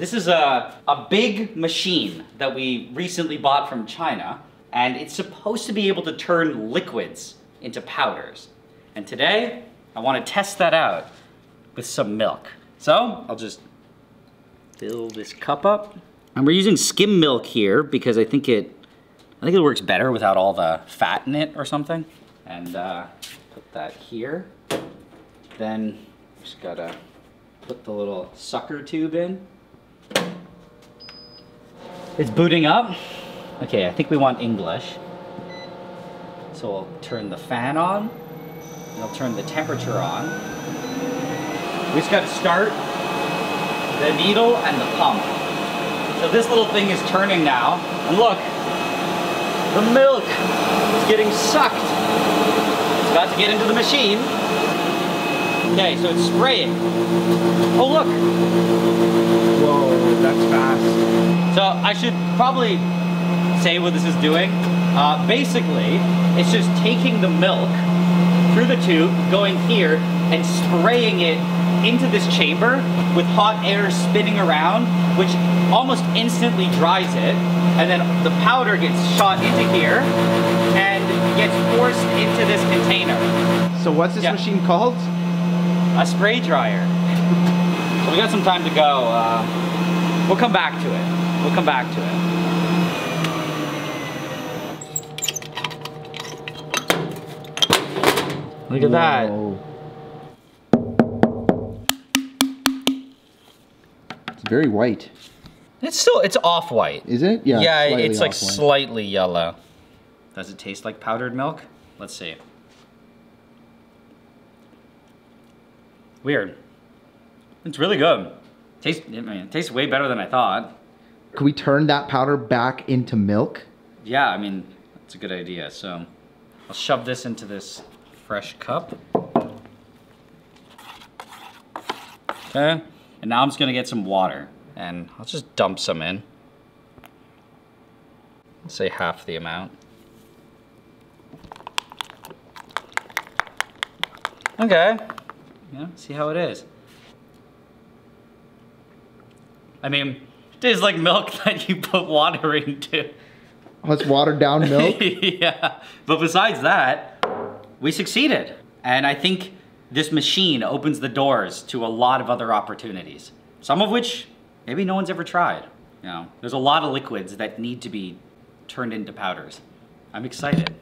This is a, a big machine that we recently bought from China, and it's supposed to be able to turn liquids into powders. And today, I want to test that out with some milk. So, I'll just fill this cup up. And we're using skim milk here because I think it, I think it works better without all the fat in it or something. And uh, put that here. Then just gotta put the little sucker tube in. It's booting up. Okay, I think we want English. So I'll turn the fan on. And I'll turn the temperature on. We just gotta start the needle and the pump. So this little thing is turning now. And look, the milk is getting sucked. It's about to get into the machine. Okay, so it's spraying. Oh look, Whoa, that's fast. So I should probably say what this is doing. Uh, basically, it's just taking the milk through the tube, going here, and spraying it into this chamber with hot air spinning around, which almost instantly dries it. And then the powder gets shot into here and gets forced into this container. So what's this Yeah. machine called? A spray dryer. So we got some time to go. Uh, we'll come back to it. We'll come back to it. Look at that. It's very white. It's still, it's off-white. Is it? Yeah. Yeah, slightly it's like slightly yellow. Does it taste like powdered milk? Let's see. Weird. It's really good. Tastes, I mean, it tastes way better than I thought. Can we turn that powder back into milk? Yeah, I mean, that's a good idea. So I'll shove this into this fresh cup. Okay, and now I'm just gonna get some water and I'll just dump some in. Let's say half the amount. Okay, yeah, see how it is. I mean, tastes like milk that you put water into. Oh, Let's water down milk. yeah. But besides that, we succeeded. And I think this machine opens the doors to a lot of other opportunities. Some of which maybe no one's ever tried. You know, there's a lot of liquids that need to be turned into powders. I'm excited.